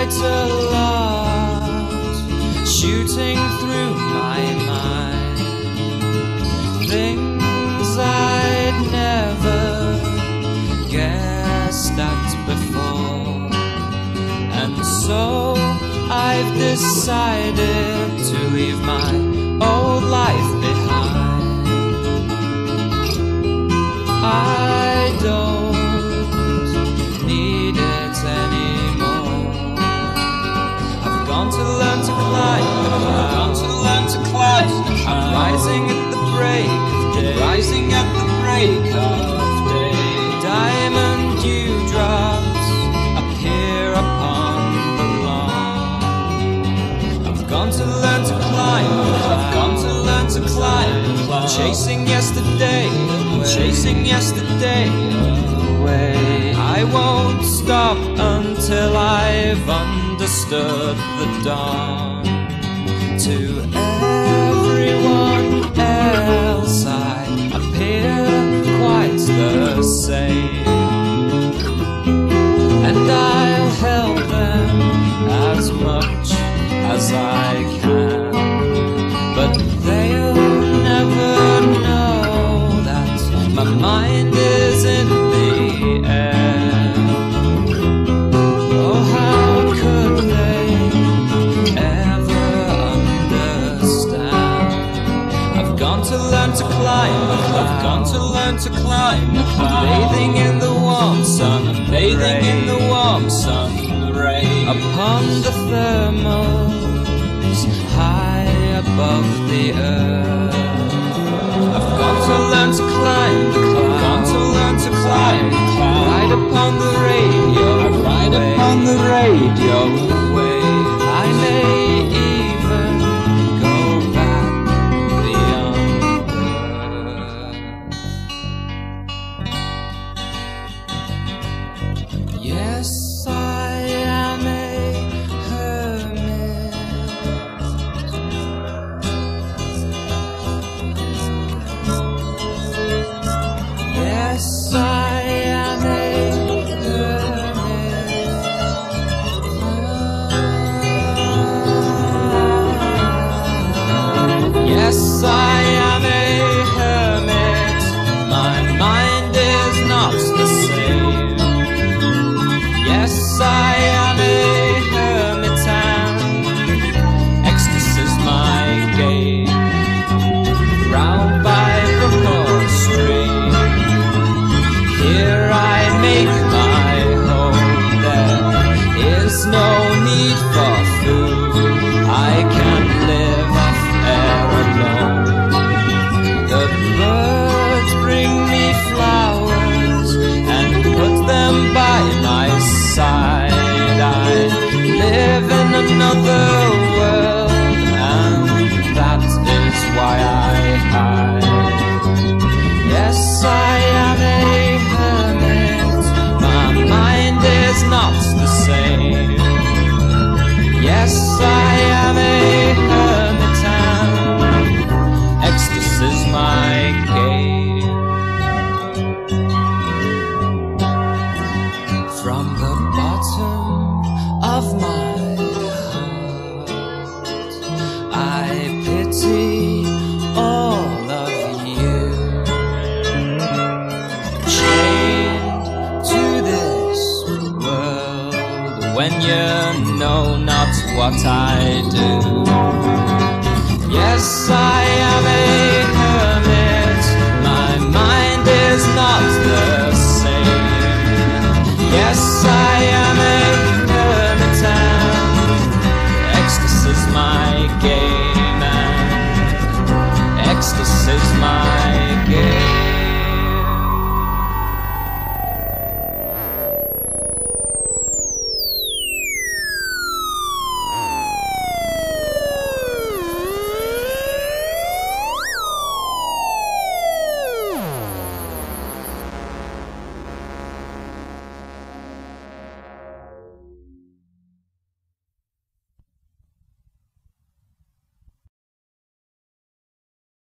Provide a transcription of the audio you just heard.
quite a lot shooting through my mind. Things I'd never guessed at before. And so I've decided to leave my old life behind. I yesterday away. I won't stop until I've understood the dawn. To everyone else, I appear quite the same and I'll help them as much as I Learn to climb. I've gone to learn to climb. Bathing in the warm sun, bathing in the warm sun. Upon the thermals, high above the earth. I've gone to learn to climb. I've gone to learn to climb. Ride upon the radio. Ride upon the radio. children know not what I do. Yes, I am a hermit, my mind is not the same. Yes,